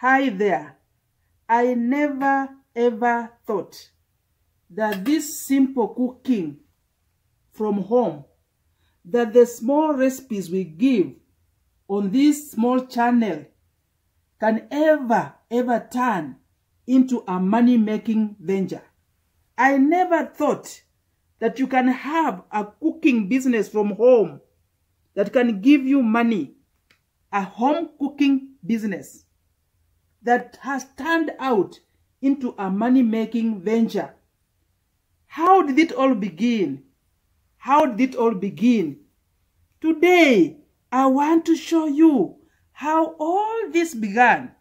Hi there. I never ever thought that this simple cooking from home, that the small recipes we give on this small channel can ever, ever turn into a money-making venture. I never thought that you can have a cooking business from home that can give you money, a home cooking business that has turned out into a money-making venture. How did it all begin? How did it all begin? Today, I want to show you how all this began.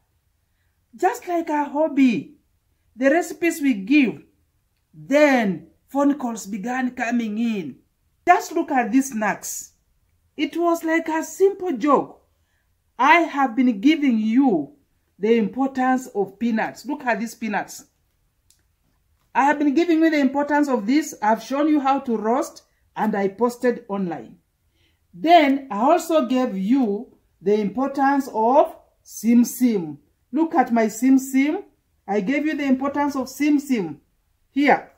Just like a hobby, the recipes we give, then phone calls began coming in. Just look at these snacks. It was like a simple joke. I have been giving you the importance of peanuts. Look at these peanuts. I have been giving you the importance of this. I've shown you how to roast and I posted online. Then I also gave you the importance of sim sim. Look at my sim sim. I gave you the importance of sim sim here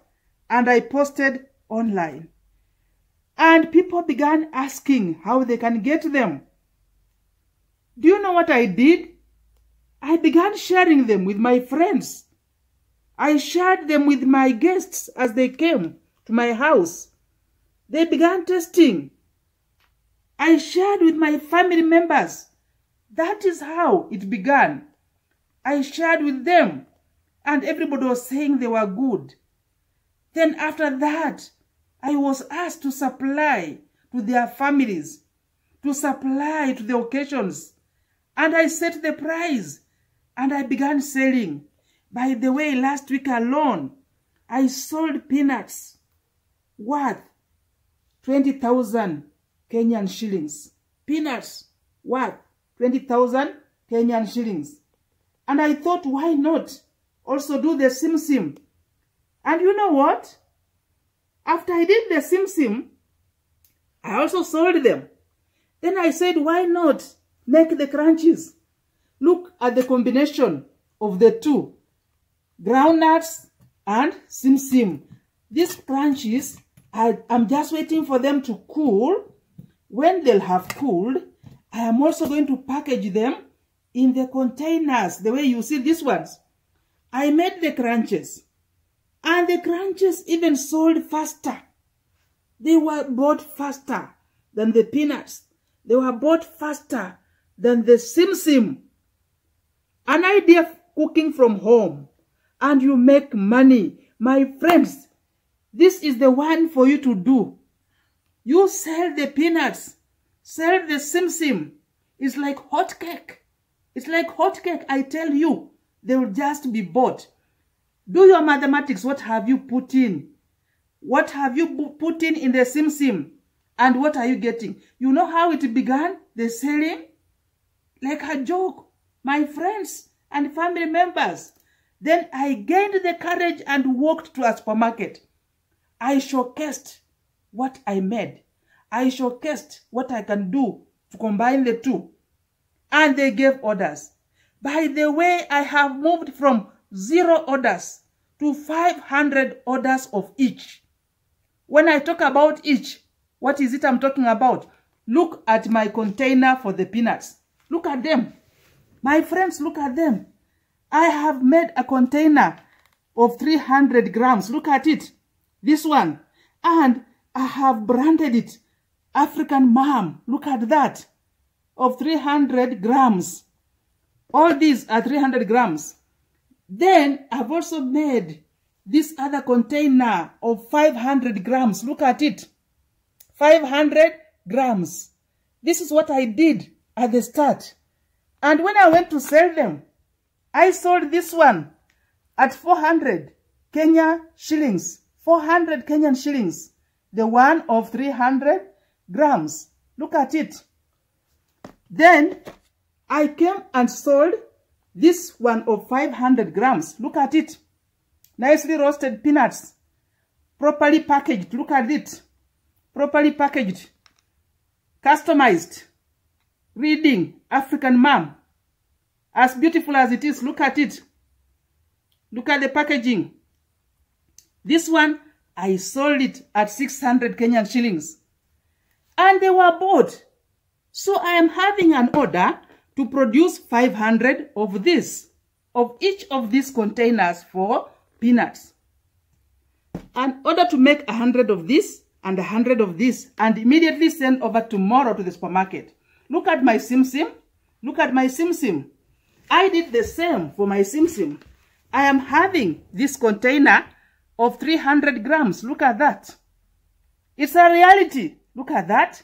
and I posted online. And people began asking how they can get them. Do you know what I did? I began sharing them with my friends. I shared them with my guests as they came to my house. They began testing. I shared with my family members. That is how it began. I shared with them and everybody was saying they were good. Then after that, I was asked to supply to their families, to supply to the occasions. And I set the price and I began selling. By the way, last week alone, I sold peanuts worth 20,000 Kenyan shillings. Peanuts worth 20,000 Kenyan shillings. And I thought, why not also do the sim sim? And you know what? After I did the sim sim, I also sold them. Then I said, why not make the crunches? Look at the combination of the two. Groundnuts and sim sim. These crunches, I, I'm just waiting for them to cool. When they'll have cooled, I am also going to package them in the containers, the way you see these ones. I made the crunches. And the crunches even sold faster. They were bought faster than the peanuts. They were bought faster than the sim sim. An idea of cooking from home and you make money. My friends, this is the one for you to do. You sell the peanuts, sell the sim sim. It's like hot cake. It's like hot cake. I tell you, they will just be bought. Do your mathematics. What have you put in? What have you put in in the sim sim? And what are you getting? You know how it began? The selling? Like a joke. My friends and family members. Then I gained the courage and walked to a supermarket. I showcased what I made. I showcased what I can do to combine the two. And they gave orders. By the way, I have moved from zero orders to 500 orders of each. When I talk about each, what is it I'm talking about? Look at my container for the peanuts. Look at them. My friends, look at them. I have made a container of 300 grams. Look at it. This one. And I have branded it African Mum. Look at that. Of 300 grams. All these are 300 grams. Then I've also made this other container of 500 grams. Look at it. 500 grams. This is what I did at the start. And when I went to sell them, I sold this one at 400 Kenya shillings. 400 Kenyan shillings. The one of 300 grams. Look at it. Then I came and sold this one of 500 grams. Look at it. Nicely roasted peanuts. Properly packaged. Look at it. Properly packaged. Customized. Reading African Mum. As beautiful as it is, look at it. Look at the packaging. This one, I sold it at 600 Kenyan shillings. And they were bought. So I am having an order to produce 500 of this, of each of these containers for peanuts. An order to make 100 of this and 100 of this and immediately send over tomorrow to the supermarket. Look at my Sim Sim. Look at my Sim Sim. I did the same for my Sim Sim. I am having this container of 300 grams. Look at that. It's a reality. Look at that.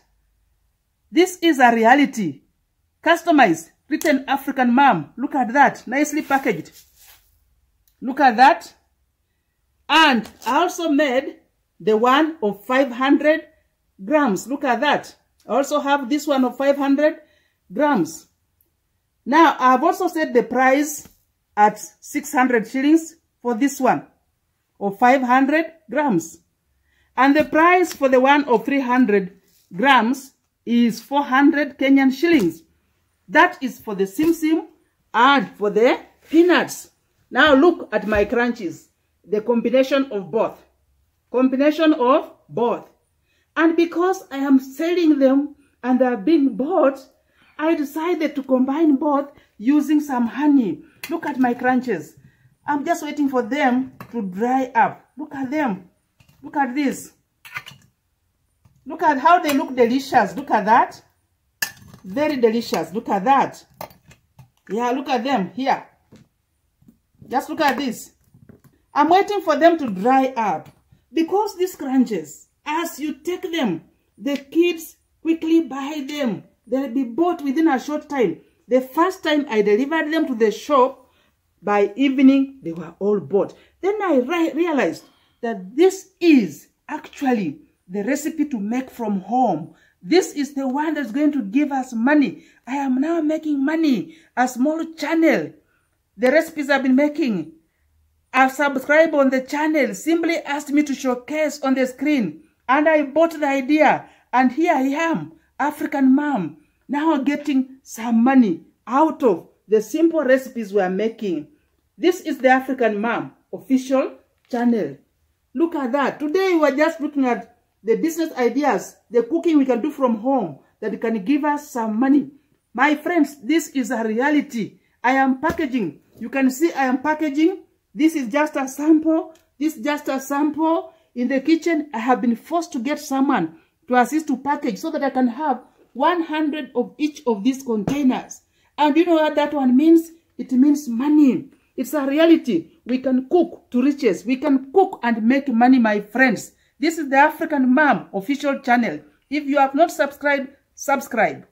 This is a reality. Customized, written African Mum. Look at that. Nicely packaged. Look at that. And I also made the one of 500 grams. Look at that. I also have this one of 500 grams. Now, I've also set the price at 600 shillings for this one of 500 grams. And the price for the one of 300 grams is 400 Kenyan shillings. That is for the Sim Sim and for the peanuts. Now look at my crunches. The combination of both. Combination of both. And because I am selling them and they are being bought, I decided to combine both using some honey. Look at my crunches. I'm just waiting for them to dry up. Look at them. Look at this. Look at how they look delicious. Look at that. Very delicious. Look at that. Yeah, look at them here. Just look at this. I'm waiting for them to dry up. Because these crunches, as you take them, the kids quickly buy them. They'll be bought within a short time. The first time I delivered them to the shop, by evening, they were all bought. Then I realized that this is actually the recipe to make from home. This is the one that's going to give us money. I am now making money. A small channel. The recipes I've been making. I've subscribed on the channel. Simply asked me to showcase on the screen. And I bought the idea. And here I am. African Mum. Now getting some money out of the simple recipes we are making. This is the African Mum official channel. Look at that. Today we are just looking at the business ideas, the cooking we can do from home that can give us some money. My friends, this is a reality. I am packaging. You can see I am packaging. This is just a sample. This is just a sample. In the kitchen, I have been forced to get someone to assist to package so that I can have 100 of each of these containers. And you know what that one means? It means money. It's a reality. We can cook to riches. We can cook and make money, my friends. This is the African Mum official channel. If you have not subscribed, subscribe.